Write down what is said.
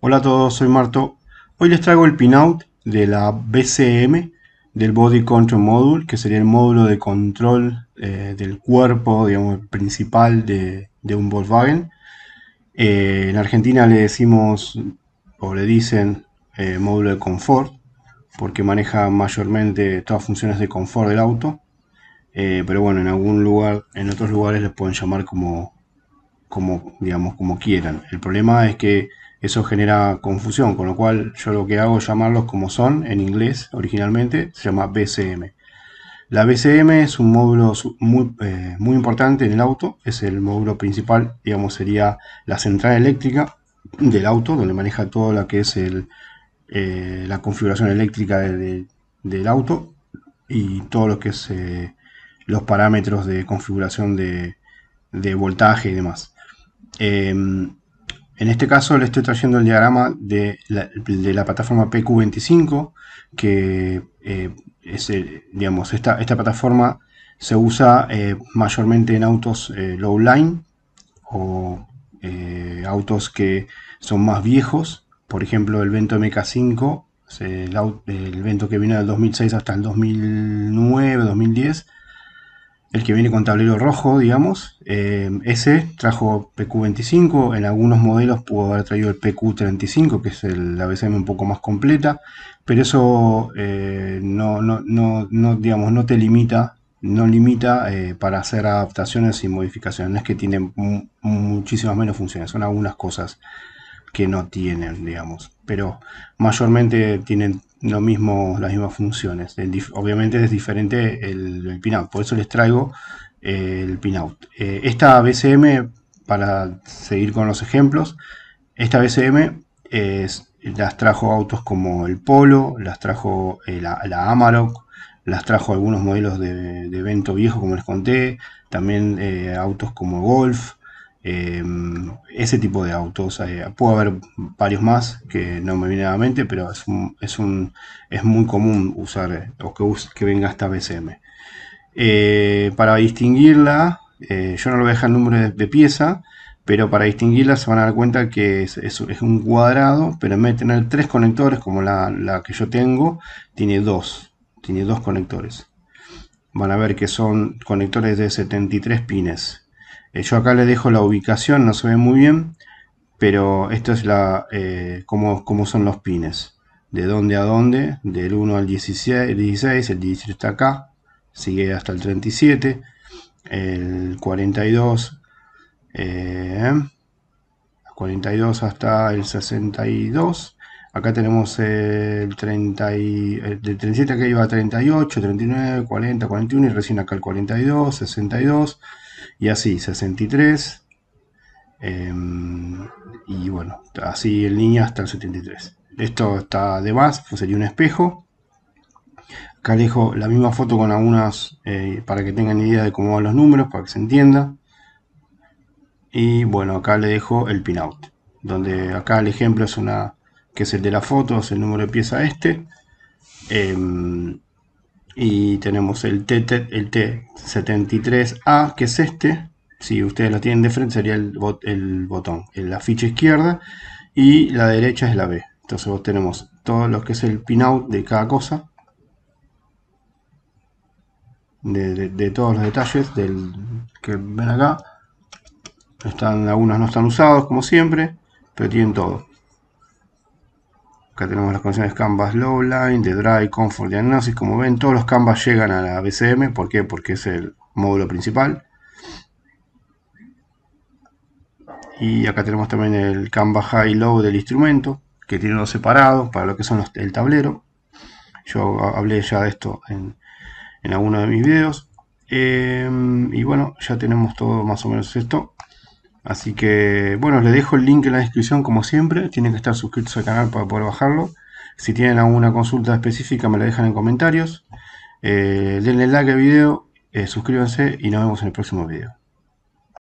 Hola a todos, soy Marto. Hoy les traigo el pinout de la BCM del Body Control Module, que sería el módulo de control eh, del cuerpo digamos, principal de, un Volkswagen. Eh, en Argentina le decimos o le dicen eh, módulo de confort, porque maneja mayormente todas funciones de confort del auto. Pero bueno, en algún lugar, en otros lugares les pueden llamar como, como, digamos, como quieran. El problema es que eso genera confusión, con lo cual yo lo que hago es llamarlos como son en inglés originalmente, se llama BCM. La BCM es un módulo muy, eh, muy importante en el auto, es el módulo principal, digamos, sería la central eléctrica del auto, donde maneja todo lo que es el, eh, la configuración eléctrica del auto y todo lo que es eh, los parámetros de configuración de, voltaje y demás. Em, en este caso le estoy trayendo el diagrama de la, plataforma PQ25, que eh, es, digamos, esta, esta, plataforma se usa eh, mayormente en autos eh, low line o autos que son más viejos. Por ejemplo, el Vento MK5, el, el Vento que vino del 2006 hasta el 2009, 2010, el que viene con tablero rojo, digamos. Eh, ese trajo PQ25, en algunos modelos pudo haber traído el PQ35, que es la BCM un poco más completa, pero eso eh, no, no, digamos, no te limita, no limita eh, para hacer adaptaciones y modificaciones, es que tiene muchísimas menos funciones, son algunas cosas que no tienen, digamos, pero mayormente tienen lo mismo, las mismas funciones. obviamente es diferente el, pinout, por eso les traigo eh, el pinout. Eh, esta BCM, para seguir con los ejemplos, esta BCM las trajo autos como el Polo, las trajo eh, la, Amarok, las trajo algunos modelos de, de, evento viejo como les conté, también autos como Golf, Em, ese tipo de autos. Eh, puede haber varios más que no me viene a la mente, pero es, un, es muy común usar eh, o que, venga esta BCM. Eh, para distinguirla, yo no lo voy a dejar el número de, pieza, pero para distinguirla se van a dar cuenta que es, es, un cuadrado, pero en vez de tener tres conectores como la, la que yo tengo, tiene dos. Tiene dos conectores. Van a ver que son conectores de 73 pines. Eh, yo acá le dejo la ubicación, no se ve muy bien, pero esto es la eh, cómo, son los pines. De dónde a dónde, del 1 al 16, el 16, el 17 está acá, sigue hasta el 37, el 42, 42 eh, hasta el 62. Acá tenemos el 30 y, del 37 que iba a 38, 39, 40, 41 y recién acá el 42, 62 y así 63 em, y bueno así en línea hasta el 73 esto está de más pues sería un espejo. Acá dejo la misma foto con algunas eh, para que tengan idea de cómo van los números para que se entienda. Y bueno acá le dejo el pinout donde acá el ejemplo es una que es el de la foto es el número de pieza este. Em, y tenemos el, T, el T73A, que es este. Si ustedes lo tienen de frente, sería el, el botón la ficha izquierda. Y la derecha es la B. Entonces vos tenemos todo lo que es el pinout de cada cosa. De, todos los detalles del que ven acá. Están, algunos no están usados como siempre, pero tienen todo. Acá tenemos las condiciones Canvas Lowline, de Dry, Comfort, Diagnosis. Como ven, todos los Canvas llegan a la BCM. ¿Por qué? Porque es el módulo principal. Y acá tenemos también el Canvas High Low del instrumento, que tiene dos separados para lo que son el tablero. Yo hablé ya de esto en, alguno de mis videos. Em, y bueno, ya tenemos todo más o menos esto. Así que, bueno, les dejo el link en la descripción como siempre. Tienen que estar suscritos al canal para poder bajarlo. Si tienen alguna consulta específica me la dejan en comentarios. Eh, denle like al video, eh, suscríbanse y nos vemos en el próximo video.